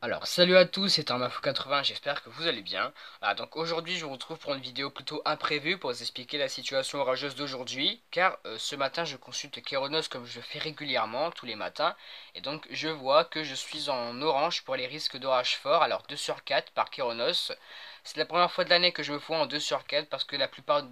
Alors, salut à tous, c'est Armafou80, j'espère que vous allez bien. Ah, donc aujourd'hui, je vous retrouve pour une vidéo plutôt imprévue pour vous expliquer la situation orageuse d'aujourd'hui. Car euh, ce matin, je consulte Keronos comme je le fais régulièrement, tous les matins. Et donc, je vois que je suis en orange pour les risques d'orage fort. Alors, 2 sur 4 par Keronos. C'est la première fois de l'année que je me fous en 2 sur 4 parce que la plupart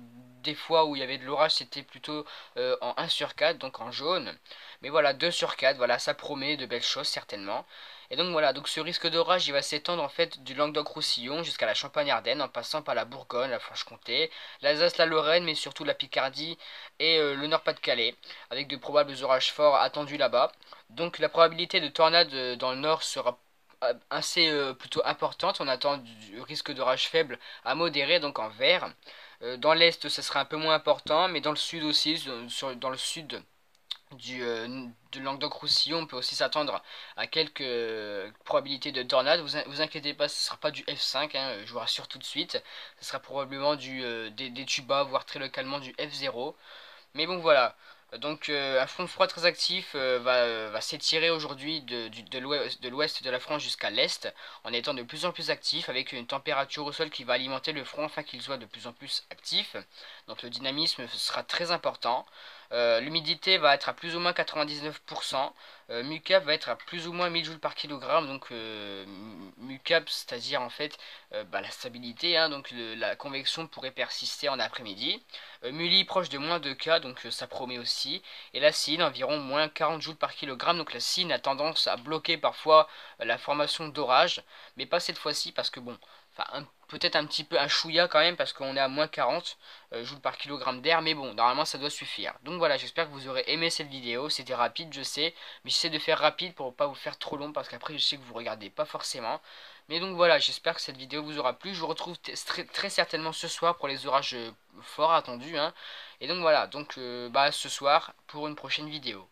des fois où il y avait de l'orage, c'était plutôt euh, en 1 sur 4, donc en jaune. Mais voilà, 2 sur 4, voilà, ça promet de belles choses certainement. Et donc voilà, donc ce risque d'orage, il va s'étendre en fait du Languedoc-Roussillon jusqu'à la Champagne-Ardenne, en passant par la Bourgogne, la Franche-Comté, l'Alsace, la Lorraine, mais surtout la Picardie et euh, le Nord-Pas-de-Calais, avec de probables orages forts attendus là-bas. Donc la probabilité de tornade euh, dans le nord sera assez plutôt importante. On attend du risque d'orage faible à modéré, donc en vert. Dans l'est, ce sera un peu moins important, mais dans le sud aussi, dans le sud du, euh, de Languedoc-Roussillon, on peut aussi s'attendre à quelques euh, probabilités de tornade. Vous, vous inquiétez pas, ce ne sera pas du F5, hein, je vous rassure tout de suite. Ce sera probablement du, euh, des, des tubas, voire très localement du F0. Mais bon voilà, donc un front froid très actif va, va s'étirer aujourd'hui de, de l'ouest de la France jusqu'à l'est en étant de plus en plus actif avec une température au sol qui va alimenter le front afin qu'il soit de plus en plus actif. Donc le dynamisme sera très important. Euh, l'humidité va être à plus ou moins 99%. Euh, MUCAP va être à plus ou moins 1000 joules par kilogramme. Donc euh, MUCAP, c'est-à-dire en fait bah, la stabilité. Hein, donc la convection pourrait persister en après-midi. MULI proche de moins 2K, donc ça promet aussi. Et la CIN environ moins 40 joules par kilogramme. Donc la CIN a tendance à bloquer parfois la formation d'orage. Mais pas cette fois-ci parce que bon, Enfin, peut-être un petit peu un chouïa quand même parce qu'on est à moins 40 euh, joules par kilogramme d'air. Mais bon, normalement ça doit suffire. Donc voilà, j'espère que vous aurez aimé cette vidéo. C'était rapide, je sais. Mais j'essaie de faire rapide pour pas vous faire trop long parce qu'après je sais que vous regardez pas forcément. Mais donc voilà, j'espère que cette vidéo vous aura plu. Je vous retrouve très, certainement ce soir pour les orages forts attendus. Hein. Et donc voilà, donc euh, bah, ce soir pour une prochaine vidéo.